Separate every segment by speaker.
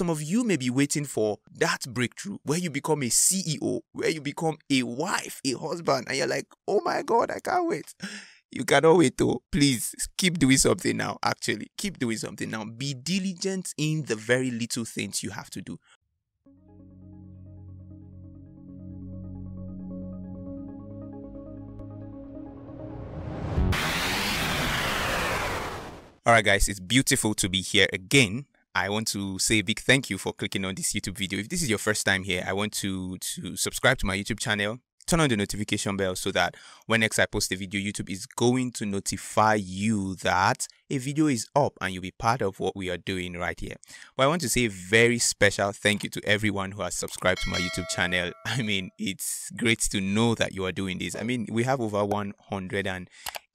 Speaker 1: Some of you may be waiting for that breakthrough where you become a CEO, where you become a wife, a husband, and you're like, oh my God, I can't wait. You cannot wait though. Please keep doing something now. Actually, keep doing something now. Be diligent in the very little things you have to do. All right, guys, it's beautiful to be here again. I want to say a big thank you for clicking on this YouTube video. If this is your first time here, I want to to subscribe to my YouTube channel, turn on the notification bell so that when next I post a video, YouTube is going to notify you that a video is up and you'll be part of what we are doing right here. But I want to say a very special thank you to everyone who has subscribed to my YouTube channel. I mean, it's great to know that you are doing this. I mean, we have over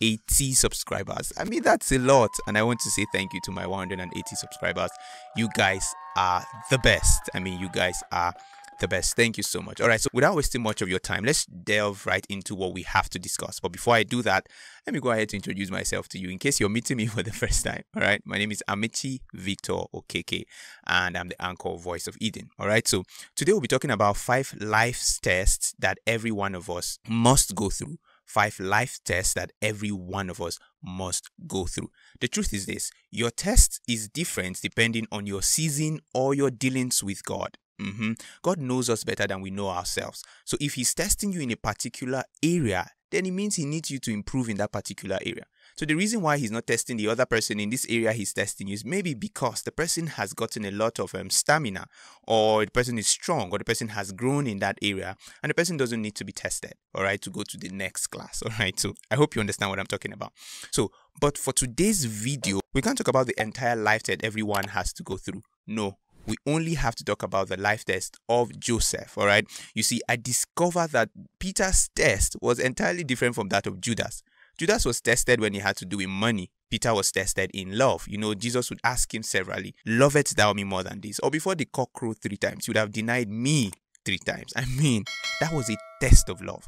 Speaker 1: 180 subscribers. I mean, that's a lot. And I want to say thank you to my 180 subscribers. You guys are the best. I mean, you guys are the best. Thank you so much. All right, so without wasting much of your time, let's delve right into what we have to discuss. But before I do that, let me go ahead to introduce myself to you in case you're meeting me for the first time. All right, my name is Amaechi Victor Okeke, and I'm the anchor voice of Eden. All right, so today we'll be talking about five life tests that every one of us must go through five life tests that every one of us must go through. The truth is this your test is different depending on your season or your dealings with God. Mm-hmm. God knows us better than we know ourselves. So if He's testing you in a particular area, then it means He needs you to improve in that particular area. So the reason why He's not testing the other person in this area He's testing is maybe because the person has gotten a lot of um, stamina, or the person is strong, or the person has grown in that area, and the person doesn't need to be tested, all right, to go to the next class, all right. So I hope you understand what I'm talking about. So, but for today's video, we can't talk about the entire life that everyone has to go through. No, we only have to talk about the life test of Joseph. All right. You see, I discovered that Peter's test was entirely different from that of Judas. Judas was tested when he had to do with money. Peter was tested in love. You know, Jesus would ask him severally, Lovest thou me more than this? Or before the cock crowed three times, you would have denied me three times. I mean, that was a test of love.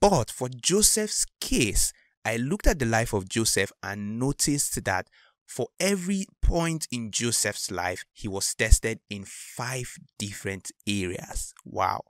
Speaker 1: But for Joseph's case, I looked at the life of Joseph and noticed that for every point in Joseph's life, he was tested in five different areas. Wow,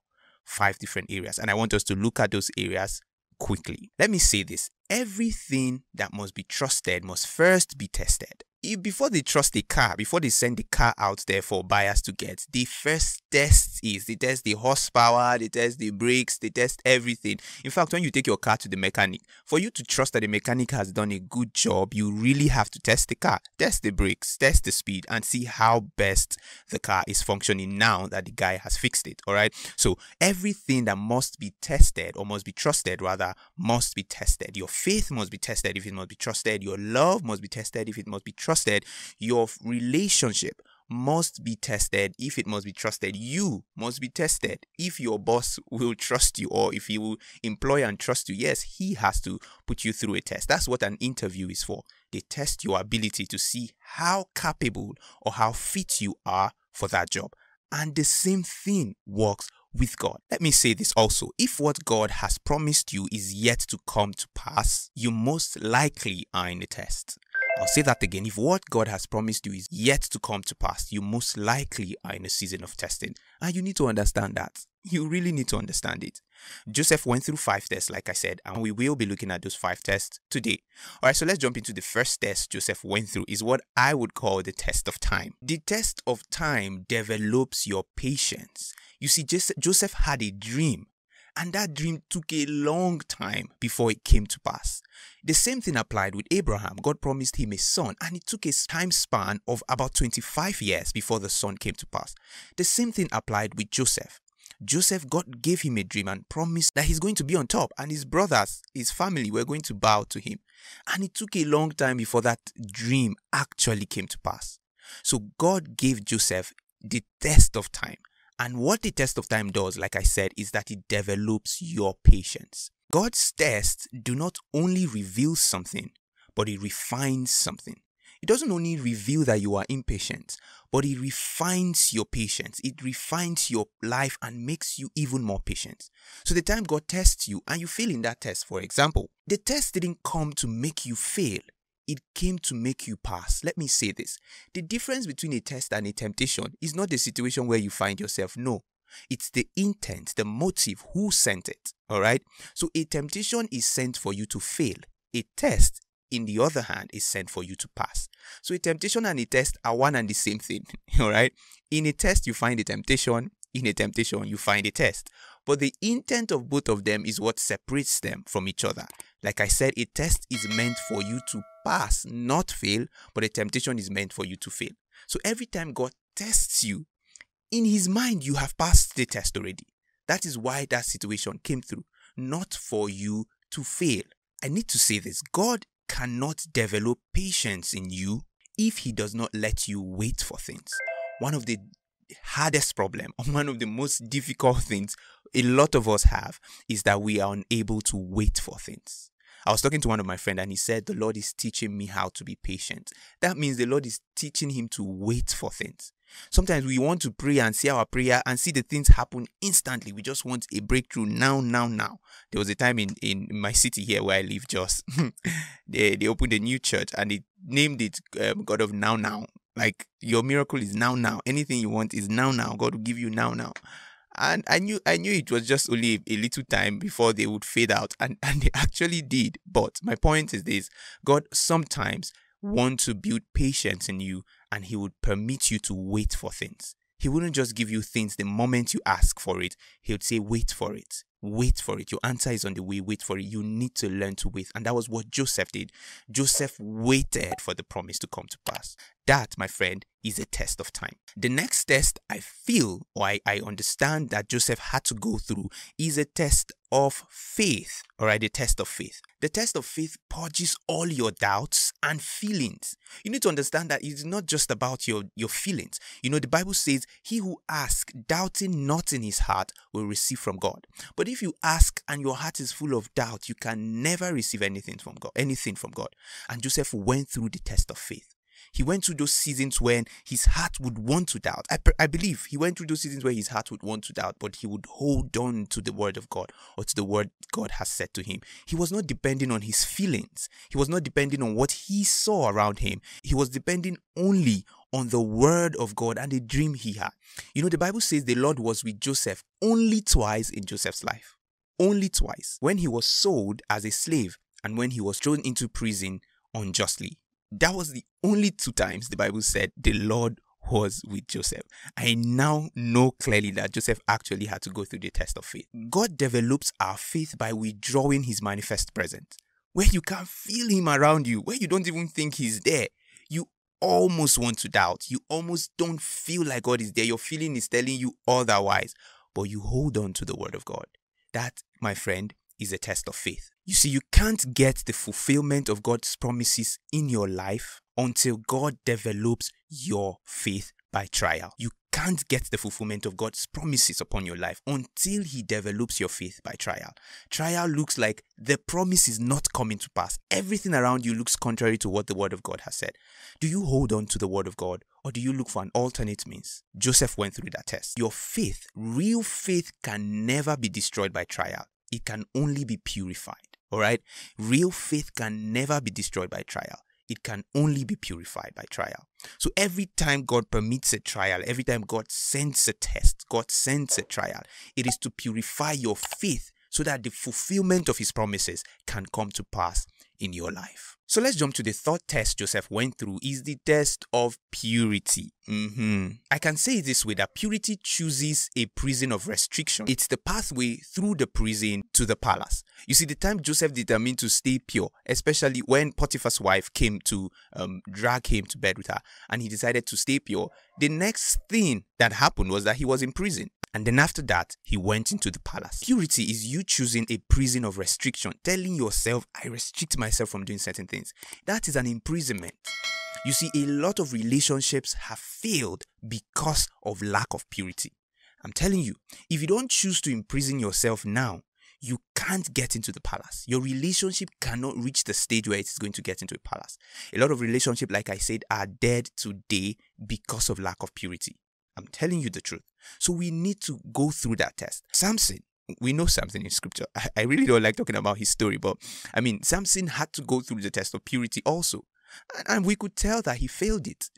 Speaker 1: five different areas. And I want us to look at those areas quickly. Let me say this everything that must be trusted must first be tested before they trust the car, before they send the car out there for buyers to get, the first test is they test the horsepower, they test the brakes, they test everything. In fact, when you take your car to the mechanic, for you to trust that the mechanic has done a good job, you really have to test the car, test the brakes, test the speed, and see how best the car is functioning now that the guy has fixed it. All right. So everything that must be tested or must be trusted rather must be tested. Your faith must be tested if it must be trusted. Your love must be tested if it must be trusted trusted. Your relationship must be tested if it must be trusted. You must be tested if your boss will trust you or if he will employ and trust you. Yes, he has to put you through a test. That's what an interview is for. They test your ability to see how capable or how fit you are for that job. And the same thing works with God. Let me say this also. If what God has promised you is yet to come to pass, you most likely are in a test. I'll say that again. If what God has promised you is yet to come to pass, you most likely are in a season of testing. And you need to understand that. You really need to understand it. Joseph went through five tests, like I said, and we will be looking at those five tests today. All right, so let's jump into the first test Joseph went through, is what I would call the test of time. The test of time develops your patience. You see, Joseph had a dream and that dream took a long time before it came to pass. The same thing applied with Abraham. God promised him a son, and it took a time span of about 25 years before the son came to pass. The same thing applied with Joseph. Joseph, God gave him a dream and promised that he's going to be on top, and his brothers, his family, were going to bow to him. And it took a long time before that dream actually came to pass. So God gave Joseph the test of time and what the test of time does, like I said, is that it develops your patience. God's tests do not only reveal something, but it refines something. It doesn't only reveal that you are impatient, but it refines your patience. It refines your life and makes you even more patient. So the time God tests you and you fail in that test, for example, the test didn't come to make you fail. It came to make you pass. Let me say this. The difference between a test and a temptation is not the situation where you find yourself. No. It's the intent, the motive, who sent it. All right. So a temptation is sent for you to fail. A test, in the other hand, is sent for you to pass. So a temptation and a test are one and the same thing. All right. In a test, you find a temptation. In a temptation, you find a test. But the intent of both of them is what separates them from each other. Like I said, a test is meant for you to pass, not fail, but a temptation is meant for you to fail. So every time God tests you, in his mind, you have passed the test already. That is why that situation came through, not for you to fail. I need to say this God cannot develop patience in you if he does not let you wait for things. One of the hardest problem or one of the most difficult things a lot of us have is that we are unable to wait for things. I was talking to one of my friends and he said, The Lord is teaching me how to be patient. That means the Lord is teaching him to wait for things. Sometimes we want to pray and see our prayer and see the things happen instantly. We just want a breakthrough now, now, now. There was a time in, in my city here where I live, just they, they opened a new church and they named it um, God of Now, Now. Like your miracle is now, now. Anything you want is now, now. God will give you now, now. And I knew I knew it was just only a little time before they would fade out and, and they actually did. But my point is this. God sometimes want to build patience in you and he would permit you to wait for things. He wouldn't just give you things the moment you ask for it. He would say wait for it. Wait for it. Your answer is on the way. Wait for it. You need to learn to wait. And that was what Joseph did. Joseph waited for the promise to come to pass that my friend is a test of time. The next test I feel or I, I understand that Joseph had to go through is a test of faith, all right, the test of faith. The test of faith purges all your doubts and feelings. You need to understand that it's not just about your, your feelings. You know, the Bible says, He who asks, doubting not in his heart, will receive from God. But if you ask and your heart is full of doubt, you can never receive anything from God, anything from God. And Joseph went through the test of faith. He went through those seasons when his heart would want to doubt. I, I believe he went through those seasons where his heart would want to doubt, but he would hold on to the word of God or to the word God has said to him. He was not depending on his feelings. He was not depending on what he saw around him. He was depending only on the word of God and the dream he had. You know, the Bible says the Lord was with Joseph only twice in Joseph's life. Only twice. When he was sold as a slave and when he was thrown into prison unjustly. That was the only two times the Bible said the Lord was with Joseph. I now know clearly that Joseph actually had to go through the test of faith. God develops our faith by withdrawing his manifest presence. Where you can feel him around you, where you don't even think he's there. You almost want to doubt. You almost don't feel like God is there. Your feeling is telling you otherwise. But you hold on to the word of God. That, my friend, is a test of faith. You see, you can't get the fulfillment of God's promises in your life until God develops your faith by trial. You can't get the fulfillment of God's promises upon your life until He develops your faith by trial. Trial looks like the promise is not coming to pass. Everything around you looks contrary to what the Word of God has said. Do you hold on to the Word of God or do you look for an alternate means? Joseph went through that test. Your faith, real faith, can never be destroyed by trial, it can only be purified. All right. Real faith can never be destroyed by trial. It can only be purified by trial. So every time God permits a trial, every time God sends a test, God sends a trial, it is to purify your faith so that the fulfillment of his promises can come to pass in your life. So let's jump to the third test Joseph went through is the test of purity. Mm-hmm. I can say this way that purity chooses a prison of restriction. It's the pathway through the prison to the palace. You see, the time Joseph determined to stay pure, especially when Potiphar's wife came to um, drag him to bed with her, and he decided to stay pure, the next thing that happened was that he was in prison. And then after that, he went into the palace. Purity is you choosing a prison of restriction, telling yourself, I restrict myself from doing certain things. That is an imprisonment. You see, a lot of relationships have failed because of lack of purity. I'm telling you, if you don't choose to imprison yourself now, you can't get into the palace. Your relationship cannot reach the stage where it is going to get into a palace. A lot of relationships, like I said, are dead today because of lack of purity. I'm telling you the truth. So we need to go through that test. Samson, we know something in scripture. I, I really don't like talking about his story, but I mean, Samson had to go through the test of purity also. And we could tell that he failed it.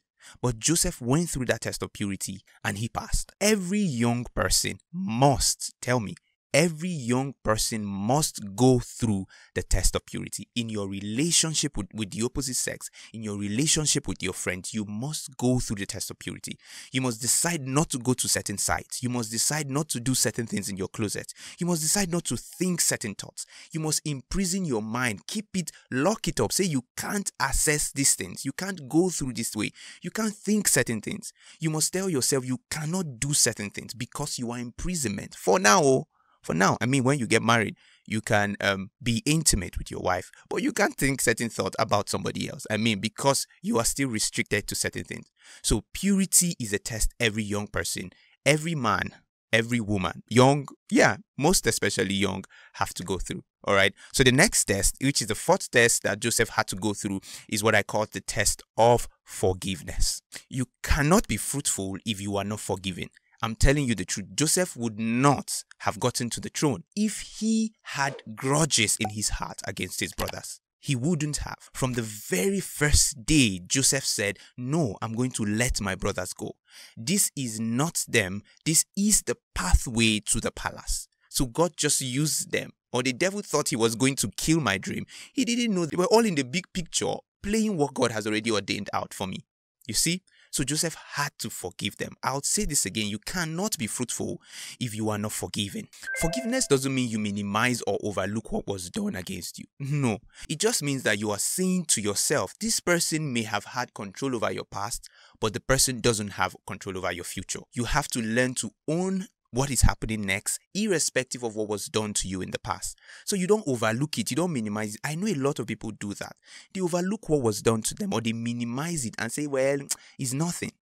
Speaker 1: But Joseph went through that test of purity and he passed. Every young person must, tell me, every young person must go through the test of purity. In your relationship with, with the opposite sex in your relationship with your friends you must go through the test of purity. You must decide not to go to certain sites. You must decide not to do certain things in your closet. You must decide not to think certain thoughts. You must imprison your mind. Keep it lock it up. Say you can't assess these things. You can't go through this way. You can't think certain things. You must tell yourself you cannot do certain things because you are imprisonment. For now for now. I mean, when you get married, you can um, be intimate with your wife, but you can't think certain thoughts about somebody else. I mean, because you are still restricted to certain things. So, purity is a test every young person, every man, every woman, young, yeah, most especially young, have to go through. All right. So, the next test, which is the fourth test that Joseph had to go through, is what I call the test of forgiveness. You cannot be fruitful if you are not forgiven. I'm telling you the truth. Joseph would not have gotten to the throne if he had grudges in his heart against his brothers. He wouldn't have. From the very first day, Joseph said, No, I'm going to let my brothers go. This is not them. This is the pathway to the palace. So God just used them. Or the devil thought he was going to kill my dream. He didn't know they were all in the big picture, playing what God has already ordained out for me. You see? So Joseph had to forgive them. I'll say this again you cannot be fruitful if you are not forgiven. Forgiveness doesn't mean you minimize or overlook what was done against you. No, it just means that you are saying to yourself, this person may have had control over your past, but the person doesn't have control over your future. You have to learn to own what is happening next, irrespective of what was done to you in the past. So you don't overlook it, you don't minimize it. I know a lot of people do that. They overlook what was done to them or they minimize it and say, well, it's nothing.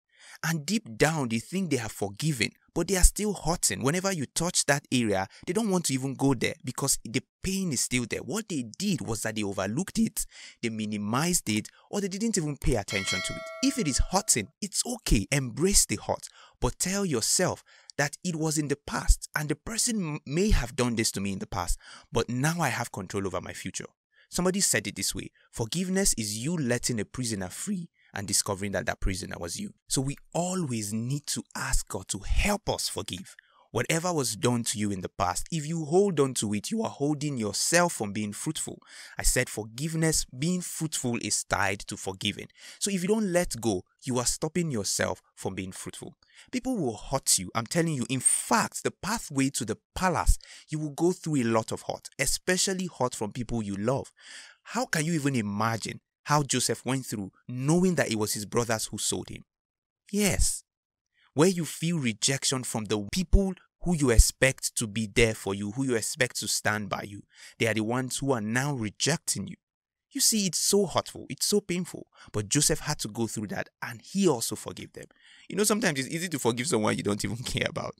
Speaker 1: And deep down, they think they have forgiven, but they are still hurting. Whenever you touch that area, they don't want to even go there because the pain is still there. What they did was that they overlooked it, they minimized it, or they didn't even pay attention to it. If it is hurting, it's okay, embrace the hurt, but tell yourself that it was in the past and the person may have done this to me in the past, but now I have control over my future. Somebody said it this way forgiveness is you letting a prisoner free and discovering that that prisoner was you. So we always need to ask God to help us forgive. Whatever was done to you in the past, if you hold on to it, you are holding yourself from being fruitful. I said forgiveness, being fruitful is tied to forgiving. So if you don't let go, you are stopping yourself from being fruitful. People will hurt you. I'm telling you, in fact, the pathway to the palace, you will go through a lot of hurt, especially hurt from people you love. How can you even imagine how Joseph went through knowing that it was his brothers who sold him? Yes. Where you feel rejection from the people who you expect to be there for you, who you expect to stand by you. They are the ones who are now rejecting you. You see, it's so hurtful, it's so painful. But Joseph had to go through that and he also forgave them. You know, sometimes it's easy to forgive someone you don't even care about.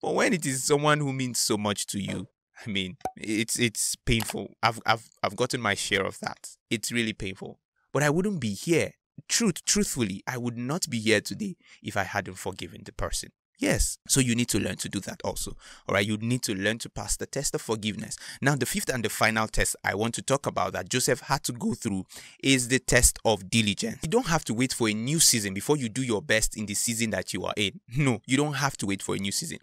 Speaker 1: but when it is someone who means so much to you, I mean, it's it's painful. I've I've I've gotten my share of that. It's really painful. But I wouldn't be here. Truth, truthfully, I would not be here today if I hadn't forgiven the person. Yes. So you need to learn to do that also. All right. You need to learn to pass the test of forgiveness. Now, the fifth and the final test I want to talk about that Joseph had to go through is the test of diligence. You don't have to wait for a new season before you do your best in the season that you are in. No, you don't have to wait for a new season.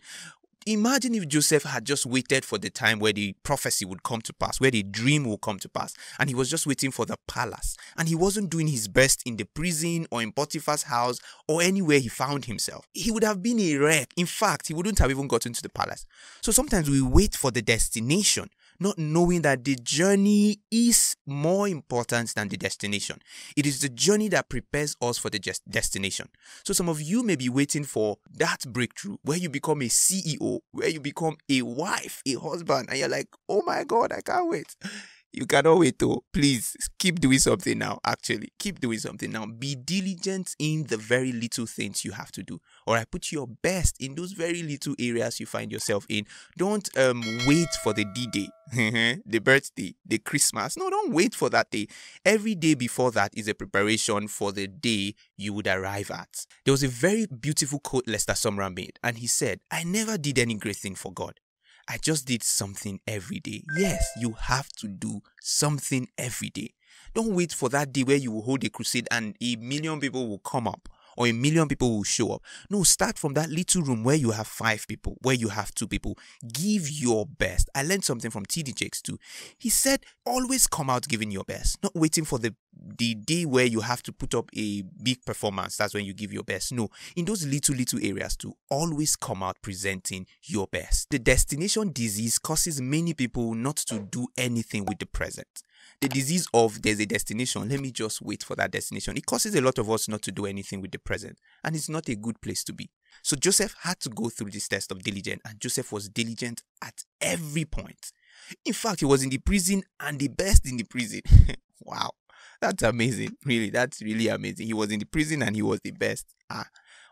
Speaker 1: Imagine if Joseph had just waited for the time where the prophecy would come to pass, where the dream would come to pass, and he was just waiting for the palace, and he wasn't doing his best in the prison or in Potiphar's house or anywhere he found himself. He would have been a wreck. In fact, he wouldn't have even gotten to the palace. So sometimes we wait for the destination not knowing that the journey is more important than the destination. It is the journey that prepares us for the destination. So some of you may be waiting for that breakthrough where you become a CEO, where you become a wife, a husband, and you're like, oh my God, I can't wait. You cannot wait to please keep doing something now. Actually, keep doing something now. Be diligent in the very little things you have to do. Or I put your best in those very little areas you find yourself in. Don't um wait for the D day, the birthday, the Christmas. No, don't wait for that day. Every day before that is a preparation for the day you would arrive at. There was a very beautiful quote Lester Sumrall made, and he said, I never did any great thing for God. I just did something every day. Yes, you have to do something every day. Don't wait for that day where you will hold a crusade and a million people will come up or a million people will show up. No, start from that little room where you have five people, where you have two people. Give your best. I learned something from TD Jakes too. He said, always come out giving your best, not waiting for the the day where you have to put up a big performance. That's when you give your best. No, in those little little areas to always come out presenting your best. The destination disease causes many people not to do anything with the present the disease of there's a destination, let me just wait for that destination. It causes a lot of us not to do anything with the present, and it's not a good place to be. So Joseph had to go through this test of diligence, and Joseph was diligent at every point. In fact, he was in the prison and the best in the prison. wow, that's amazing. Really, that's really amazing. He was in the prison and he was the best. Ah,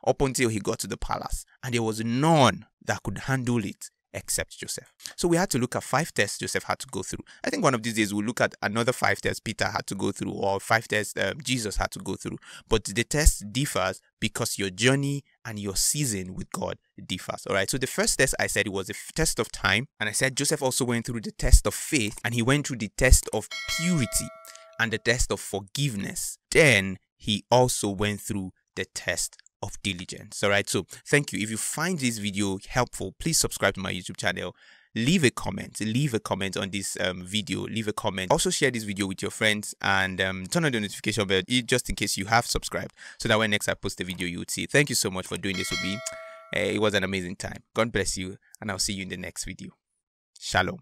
Speaker 1: up until he got to the palace, and there was none that could handle it except Joseph. So we had to look at five tests Joseph had to go through. I think one of these days we'll look at another five tests Peter had to go through or five tests um, Jesus had to go through. But the test differs because your journey and your season with God differs. All right. So the first test I said it was a test of time. And I said Joseph also went through the test of faith and he went through the test of purity and the test of forgiveness. Then he also went through the test of diligence. All right. So thank you. If you find this video helpful, please subscribe to my YouTube channel. Leave a comment. Leave a comment on this um, video. Leave a comment. Also share this video with your friends and um, turn on the notification bell just in case you have subscribed so that when next I post a video, you would see. Thank you so much for doing this with me. Uh, it was an amazing time. God bless you and I'll see you in the next video. Shalom.